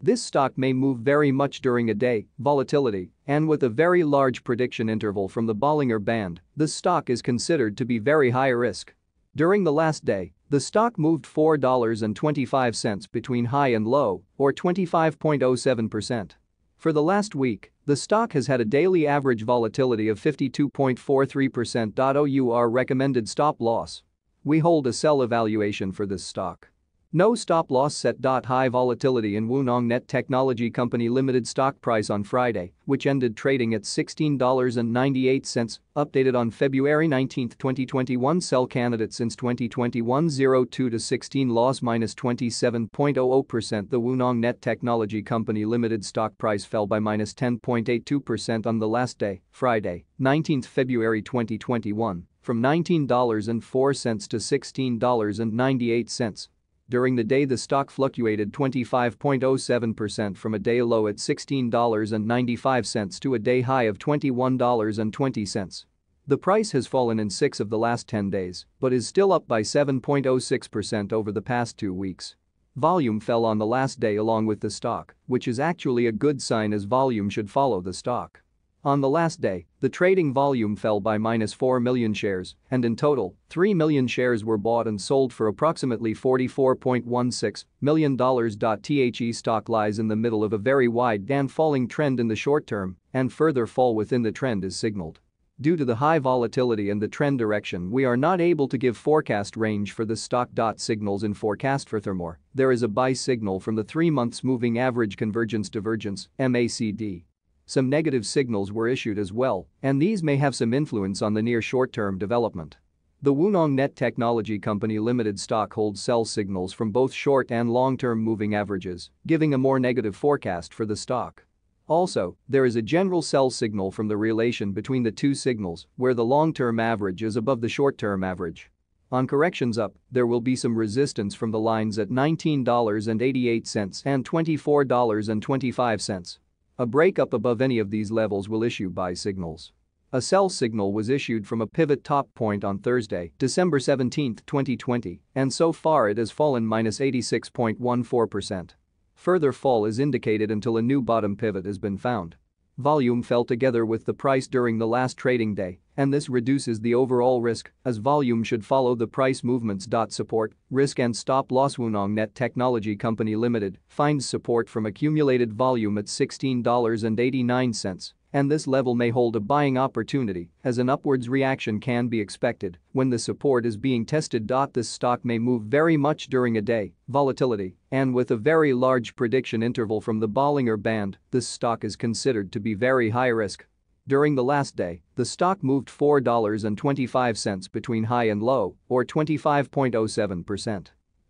This stock may move very much during a day, volatility, and with a very large prediction interval from the Bollinger Band, the stock is considered to be very high risk. During the last day, the stock moved $4.25 between high and low, or 25.07%. For the last week, the stock has had a daily average volatility of 52.43%. OUR recommended stop loss. We hold a sell evaluation for this stock. No stop loss set. High volatility in Wunong Net Technology Company Limited stock price on Friday, which ended trading at $16.98, updated on February 19, 2021. Sell candidate since 2021 02 to 16 loss minus 27.00%. The Wunong Net Technology Company Limited stock price fell by minus 10.82% on the last day, Friday, 19 February 2021, from $19.04 to $16.98. During the day the stock fluctuated 25.07% from a day low at $16.95 to a day high of $21.20. The price has fallen in 6 of the last 10 days, but is still up by 7.06% over the past two weeks. Volume fell on the last day along with the stock, which is actually a good sign as volume should follow the stock. On the last day, the trading volume fell by minus 4 million shares, and in total, 3 million shares were bought and sold for approximately $44.16 million. The stock lies in the middle of a very wide and falling trend in the short term, and further fall within the trend is signaled. Due to the high volatility and the trend direction we are not able to give forecast range for the stock. Signals in forecast furthermore, there is a buy signal from the 3 months moving average convergence divergence MACD some negative signals were issued as well, and these may have some influence on the near short-term development. The Wunong Net Technology Company Limited stock holds sell signals from both short and long-term moving averages, giving a more negative forecast for the stock. Also, there is a general sell signal from the relation between the two signals, where the long-term average is above the short-term average. On corrections up, there will be some resistance from the lines at $19.88 and $24.25. A breakup above any of these levels will issue buy signals. A sell signal was issued from a pivot top point on Thursday, December 17, 2020, and so far it has fallen minus 86.14%. Further fall is indicated until a new bottom pivot has been found. Volume fell together with the price during the last trading day, and this reduces the overall risk as volume should follow the price movements. Support, risk and stop loss Wunong Net Technology Company Limited finds support from accumulated volume at $16.89 and this level may hold a buying opportunity as an upwards reaction can be expected when the support is being tested. This stock may move very much during a day, volatility, and with a very large prediction interval from the Bollinger Band, this stock is considered to be very high risk. During the last day, the stock moved $4.25 between high and low, or 25.07%.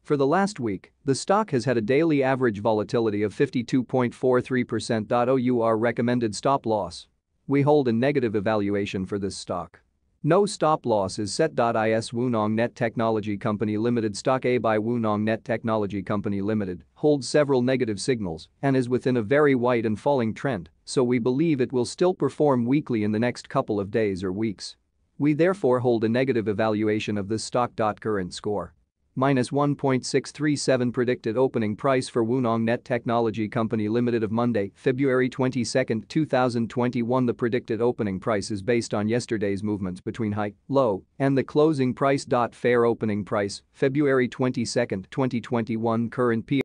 For the last week, the stock has had a daily average volatility of 52.43%. OUR recommended stop loss. We hold a negative evaluation for this stock. No stop loss is set. Is Wunong Net Technology Company Limited Stock A buy Wunong Net Technology Company Limited holds several negative signals and is within a very wide and falling trend, so we believe it will still perform weakly in the next couple of days or weeks. We therefore hold a negative evaluation of this stock. Current score minus 1.637 predicted opening price for Wunong Net Technology Company Limited of Monday, February 22, 2021 The predicted opening price is based on yesterday's movements between high, low, and the closing price. Fair opening price, February 22, 2021 current P